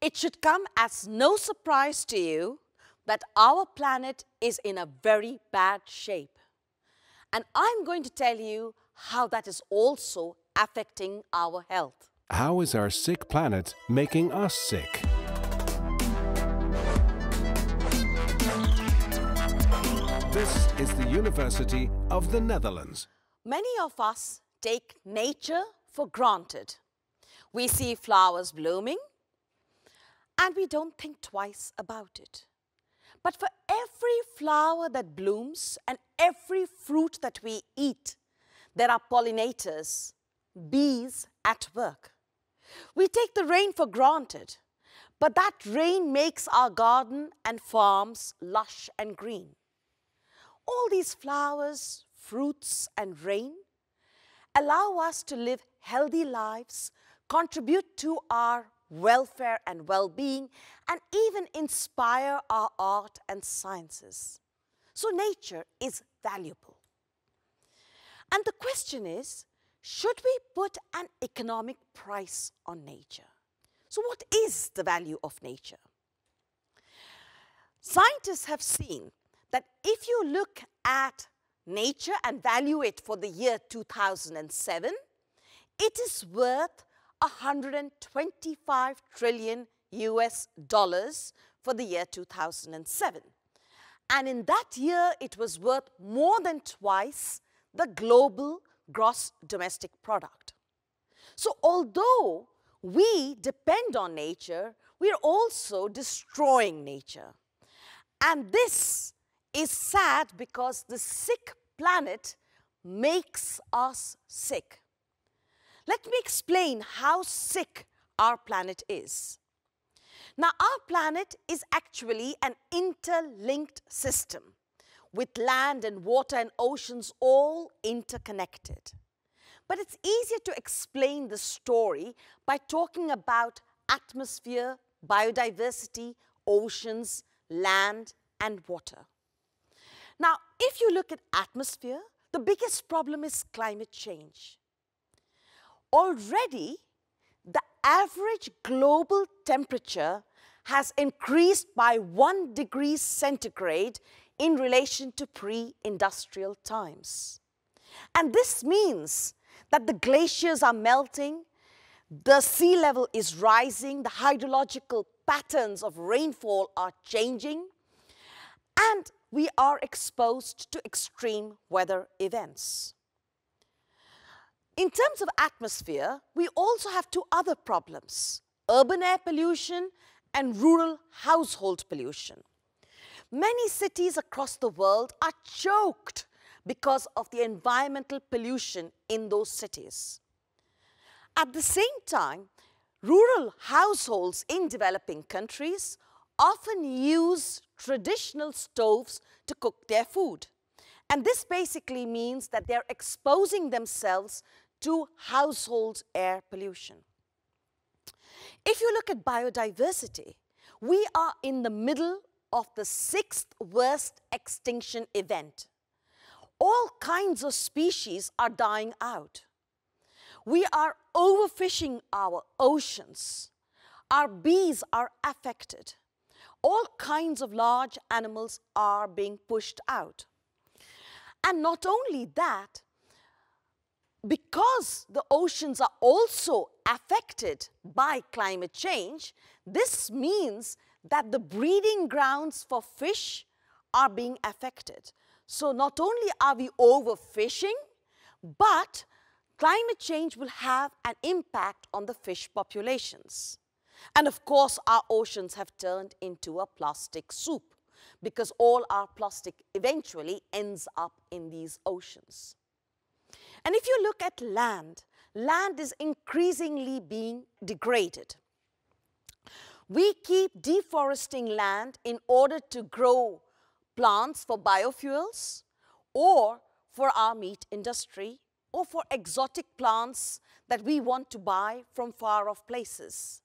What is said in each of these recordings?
It should come as no surprise to you that our planet is in a very bad shape. And I'm going to tell you how that is also affecting our health. How is our sick planet making us sick? This is the University of the Netherlands. Many of us take nature for granted. We see flowers blooming and we don't think twice about it. But for every flower that blooms and every fruit that we eat, there are pollinators, bees at work. We take the rain for granted, but that rain makes our garden and farms lush and green. All these flowers, fruits and rain allow us to live healthy lives, contribute to our welfare and well-being, and even inspire our art and sciences. So nature is valuable. And the question is, should we put an economic price on nature? So what is the value of nature? Scientists have seen that if you look at nature and value it for the year 2007, it is worth 125 trillion US dollars for the year 2007. And in that year, it was worth more than twice the global gross domestic product. So although we depend on nature, we are also destroying nature. And this is sad because the sick planet makes us sick. Let me explain how sick our planet is. Now, our planet is actually an interlinked system with land and water and oceans all interconnected. But it's easier to explain the story by talking about atmosphere, biodiversity, oceans, land, and water. Now, if you look at atmosphere, the biggest problem is climate change. Already, the average global temperature has increased by one degree centigrade in relation to pre-industrial times. And this means that the glaciers are melting, the sea level is rising, the hydrological patterns of rainfall are changing, and we are exposed to extreme weather events. In terms of atmosphere, we also have two other problems, urban air pollution and rural household pollution. Many cities across the world are choked because of the environmental pollution in those cities. At the same time, rural households in developing countries often use traditional stoves to cook their food. And this basically means that they're exposing themselves to household air pollution. If you look at biodiversity, we are in the middle of the sixth worst extinction event. All kinds of species are dying out. We are overfishing our oceans. Our bees are affected all kinds of large animals are being pushed out. And not only that, because the oceans are also affected by climate change, this means that the breeding grounds for fish are being affected. So not only are we overfishing, but climate change will have an impact on the fish populations. And of course, our oceans have turned into a plastic soup because all our plastic eventually ends up in these oceans. And if you look at land, land is increasingly being degraded. We keep deforesting land in order to grow plants for biofuels or for our meat industry or for exotic plants that we want to buy from far off places.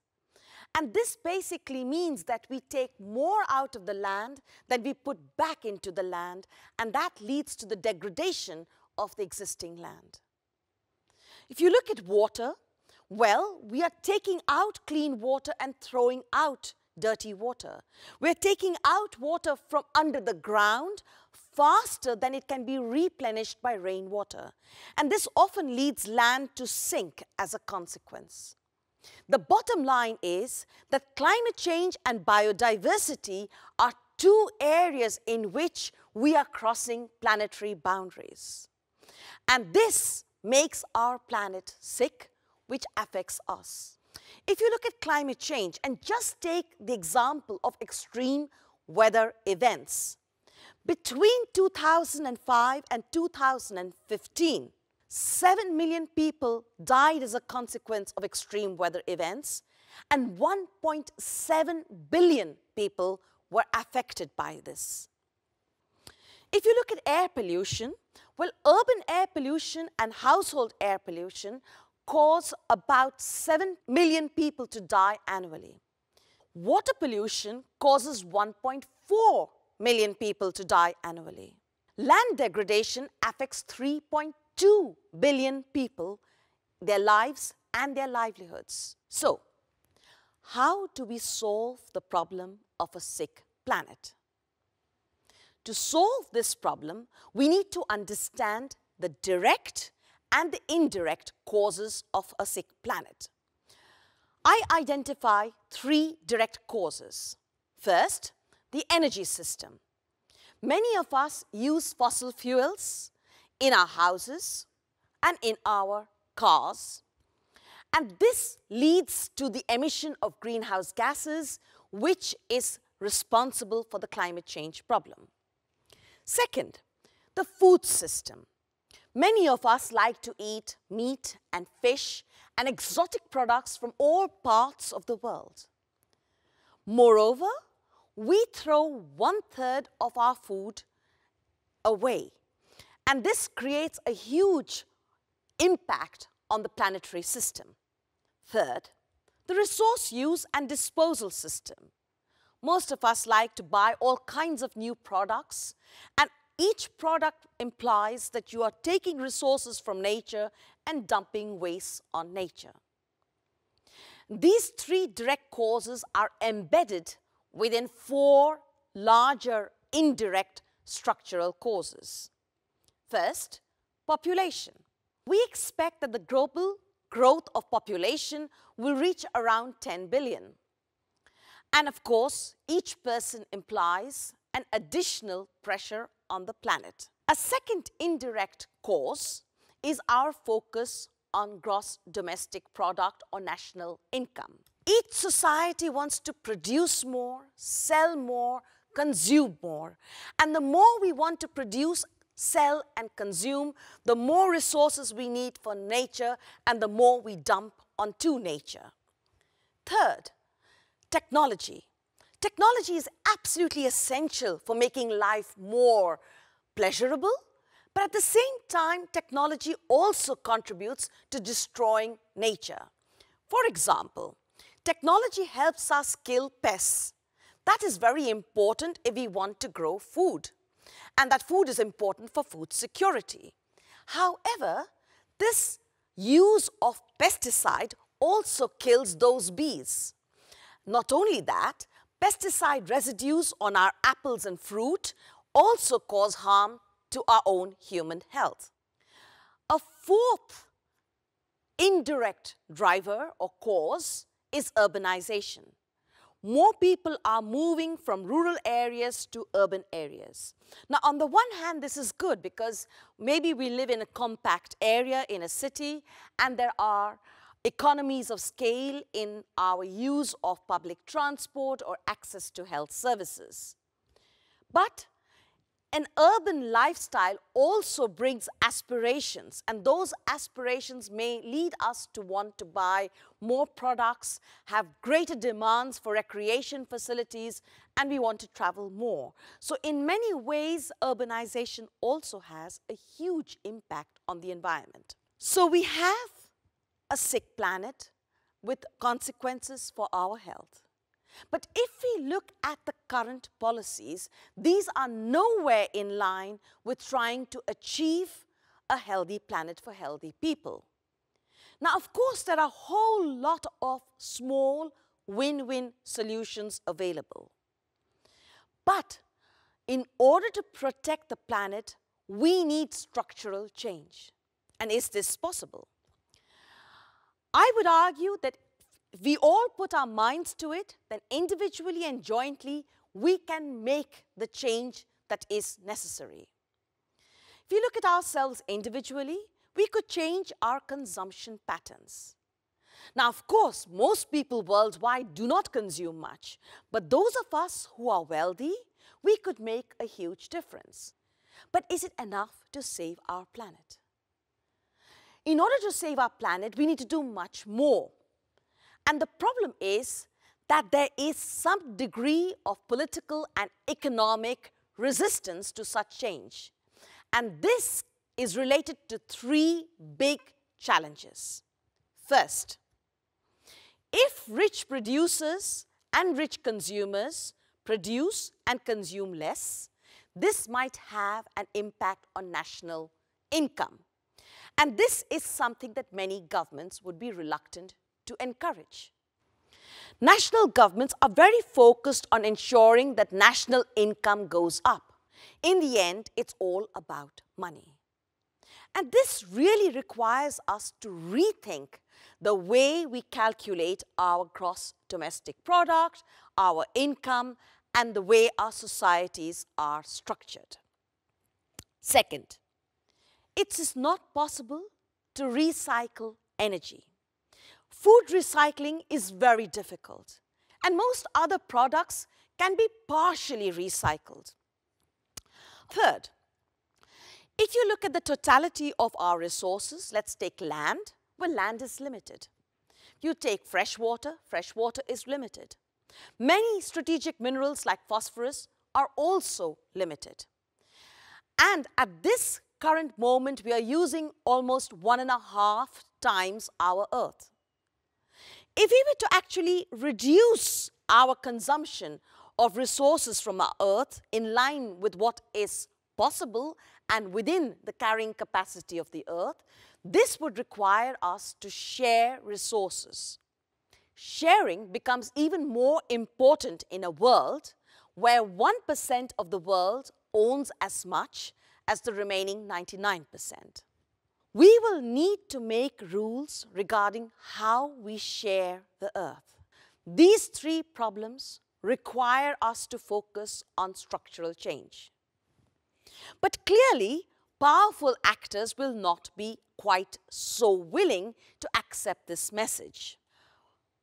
And this basically means that we take more out of the land than we put back into the land, and that leads to the degradation of the existing land. If you look at water, Well, we are taking out clean water and throwing out dirty water. We're taking out water from under the ground faster than it can be replenished by rainwater. And this often leads land to sink as a consequence. The bottom line is that climate change and biodiversity are two areas in which we are crossing planetary boundaries. And this makes our planet sick, which affects us. If you look at climate change and just take the example of extreme weather events, between 2005 and 2015, 7 million people died as a consequence of extreme weather events, and 1.7 billion people were affected by this. If you look at air pollution, well, urban air pollution and household air pollution cause about 7 million people to die annually. Water pollution causes 1.4 million people to die annually. Land degradation affects 3.2 billion people, their lives and their livelihoods. So, how do we solve the problem of a sick planet? To solve this problem, we need to understand the direct and the indirect causes of a sick planet. I identify three direct causes. First, the energy system. Many of us use fossil fuels in our houses and in our cars. And this leads to the emission of greenhouse gases, which is responsible for the climate change problem. Second, the food system. Many of us like to eat meat and fish and exotic products from all parts of the world. Moreover, we throw one third of our food away. And this creates a huge impact on the planetary system. Third, the resource use and disposal system. Most of us like to buy all kinds of new products and each product implies that you are taking resources from nature and dumping waste on nature. These three direct causes are embedded within four larger indirect structural causes. First, population. We expect that the global growth of population will reach around 10 billion. And of course, each person implies an additional pressure on the planet. A second indirect cause is our focus on gross domestic product or national income. Each society wants to produce more, sell more, consume more. And the more we want to produce, sell and consume, the more resources we need for nature and the more we dump onto nature. Third, technology. Technology is absolutely essential for making life more pleasurable, but at the same time, technology also contributes to destroying nature. For example, technology helps us kill pests. That is very important if we want to grow food. And that food is important for food security. However, this use of pesticide also kills those bees. Not only that, pesticide residues on our apples and fruit also cause harm to our own human health. A fourth indirect driver or cause is urbanization. More people are moving from rural areas to urban areas. Now, on the one hand, this is good because maybe we live in a compact area in a city and there are economies of scale in our use of public transport or access to health services. But an urban lifestyle also brings aspirations and those aspirations may lead us to want to buy more products, have greater demands for recreation facilities and we want to travel more. So in many ways, urbanization also has a huge impact on the environment. So we have a sick planet with consequences for our health. But if we look at the current policies, these are nowhere in line with trying to achieve a healthy planet for healthy people. Now, of course, there are a whole lot of small win-win solutions available. But in order to protect the planet, we need structural change. And is this possible? I would argue that if we all put our minds to it, then individually and jointly, we can make the change that is necessary. If you look at ourselves individually, we could change our consumption patterns. Now, of course, most people worldwide do not consume much, but those of us who are wealthy, we could make a huge difference. But is it enough to save our planet? In order to save our planet, we need to do much more. And the problem is that there is some degree of political and economic resistance to such change. And this is related to three big challenges. First, if rich producers and rich consumers produce and consume less, this might have an impact on national income. And this is something that many governments would be reluctant to encourage. National governments are very focused on ensuring that national income goes up. In the end, it's all about money. And this really requires us to rethink the way we calculate our gross domestic product, our income, and the way our societies are structured. Second, it is not possible to recycle energy. Food recycling is very difficult, and most other products can be partially recycled. Third, if you look at the totality of our resources, let's take land, well, land is limited. You take fresh water, fresh water is limited. Many strategic minerals like phosphorus are also limited. And at this current moment, we are using almost one and a half times our Earth. If we were to actually reduce our consumption of resources from our Earth in line with what is possible and within the carrying capacity of the Earth, this would require us to share resources. Sharing becomes even more important in a world where 1% of the world owns as much as the remaining 99%. We will need to make rules regarding how we share the earth. These three problems require us to focus on structural change. But clearly, powerful actors will not be quite so willing to accept this message.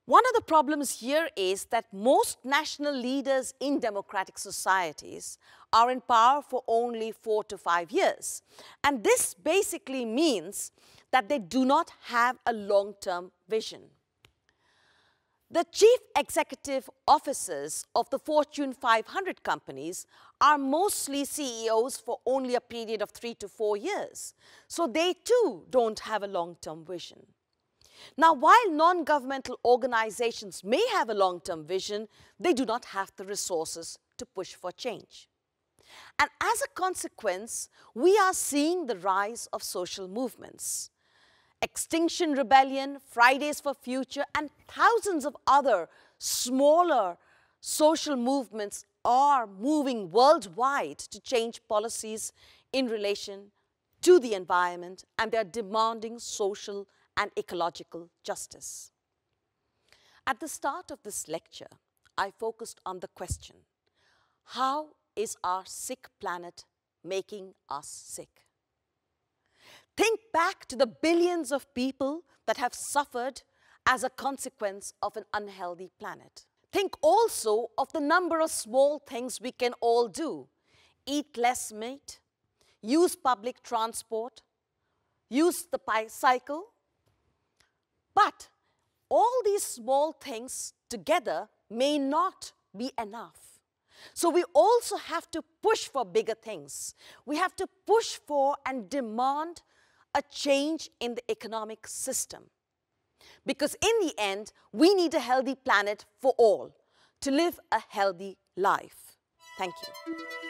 One of the problems here is that most national leaders in democratic societies are in power for only four to five years. And this basically means that they do not have a long-term vision. The chief executive officers of the Fortune 500 companies are mostly CEOs for only a period of three to four years. So they too don't have a long-term vision. Now, while non-governmental organizations may have a long-term vision, they do not have the resources to push for change. And as a consequence, we are seeing the rise of social movements. Extinction Rebellion, Fridays for Future, and thousands of other smaller social movements are moving worldwide to change policies in relation to the environment and they're demanding social and ecological justice. At the start of this lecture, I focused on the question, how is our sick planet making us sick? Think back to the billions of people that have suffered as a consequence of an unhealthy planet. Think also of the number of small things we can all do. Eat less meat, use public transport, use the bicycle, but all these small things together may not be enough. So we also have to push for bigger things. We have to push for and demand a change in the economic system. Because in the end, we need a healthy planet for all to live a healthy life. Thank you.